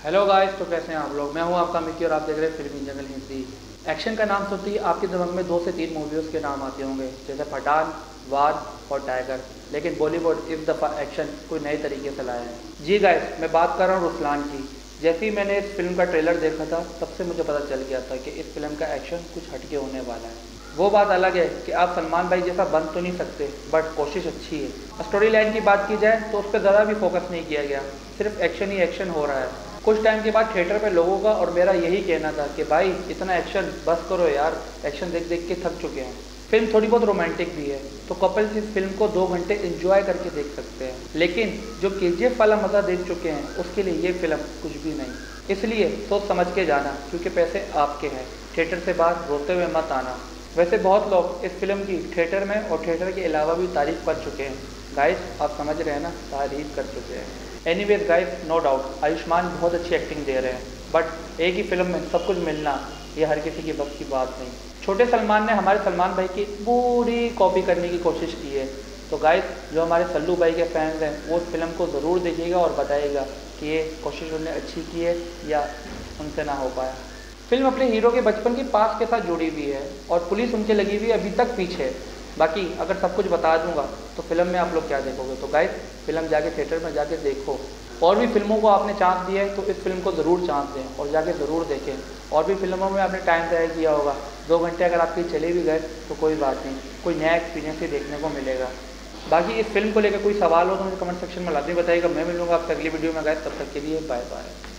Hello guys तो कैसे हैं आप लोग? मैं हूँ आपका मिकी और आप देख रहे हैं फिल्मी जंगल हिंदी एक्शन का नाम सुनते ही आपके दिमाग में दो से तीन मूवीज़ के नाम आते होंगे, जैसे पठान, वार और टाइगर लेकिन बॉलीवुड इस दफ़ा एक्शन कोई नए तरीके से लाया है। जी गाइस मैं बात कर रहा हूँ रुसलान की। जैसे ही मैंने इस फ़िल्म का ट्रेलर देखा था, तब से मुझे पता चल गया था कि इस फ़िल्म का एक्शन कुछ हटके होने वाला है। वो बात अलग है कि आप सलमान भाई जैसा बन तो नहीं सकते बट कोशिश अच्छी है। स्टोरी लाइन की बात की जाए तो उस पर ज़्यादा भी फोकस नहीं किया गया। सिर्फ़ एक्शन ही एक्शन हो रहा है। कुछ टाइम के बाद थिएटर पे लोगों का और मेरा यही कहना था कि भाई, इतना एक्शन बस करो यार। एक्शन देख देख के थक चुके हैं। फ़िल्म थोड़ी बहुत रोमांटिक भी है। तो कपल्स इस फ़िल्म को दो घंटे एंजॉय करके देख सकते हैं। लेकिन जो केजीएफ वाला मज़ा देख चुके हैं, उसके लिए ये फ़िल्म कुछ भी नहीं। इसलिए सोच समझ के जाना, क्योंकि पैसे आपके हैं। थिएटर से बाहर रोते हुए मत आना। वैसे बहुत लोग इस फ़िल्म की थिएटर में और थिएटर के अलावा भी तारीफ़ कर चुके हैं। गाइस आप समझ रहे हैं ना? तारीफ़ कर चुके हैं। Anyways guys no doubt Ayushmann बहुत अच्छी एक्टिंग दे रहे हैं। बट एक ही फ़िल्म में सब कुछ मिलना, ये हर किसी की बस की बात नहीं। छोटे सलमान ने हमारे सलमान भाई की पूरी कॉपी करने की कोशिश की है। तो गाइस जो हमारे सल्लू भाई के फैंस हैं, वो उस फ़िल्म को ज़रूर देखिएगा और बताइएगा कि ये कोशिश उन्होंने अच्छी की है या उनसे ना हो पाया। फ़िल्म अपने हीरो के बचपन के पास के साथ जुड़ी हुई है और पुलिस उनके लगी हुई अभी तक पीछे। बाकी अगर सब कुछ बता दूँगा तो फ़िल्म में आप लोग क्या देखोगे? तो गाइस फ़िल्म जाके थिएटर में जाके देखो। और भी फ़िल्मों को आपने चांस दिया है तो इस फ़िल्म को ज़रूर चांस दें और जाके ज़रूर देखें। और भी फ़िल्मों में आपने टाइम तय किया होगा। दो घंटे अगर आपके चले भी गए तो कोई बात नहीं। कोई नया एक्सपीरियंस ही देखने को मिलेगा। बाकी इस फ़िल्म को लेकर कोई सवाल हो तो मुझे कमेंट सेक्शन में लाजमी बताइएगा। मैं मिलूँगा आपसे अगली वीडियो में गए तब तक के लिए बाय बाय